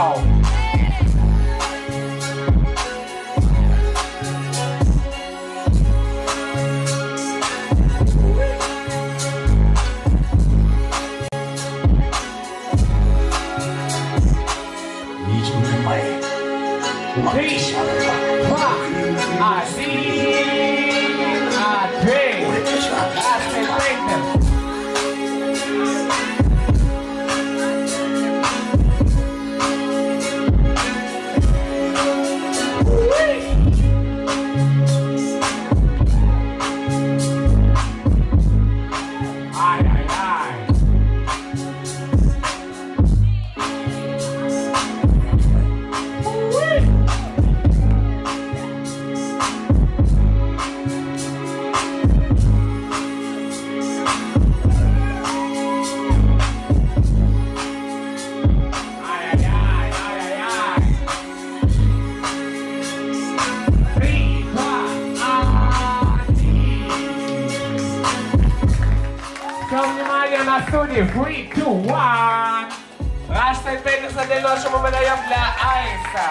Wow. Peace. Rock. Kanya na studio. 3, 2, 1. Hashtag Pegasus Adelocio mo manayang laay sa...